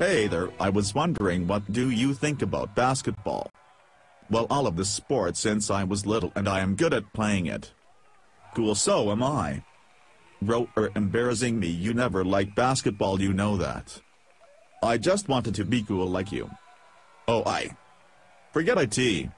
Hey there, I was wondering what do you think about basketball? Well all of the sports since I was little and I am good at playing it. Cool so am I. Bro, er embarrassing me you never like basketball you know that. I just wanted to be cool like you. Oh I. Forget IT.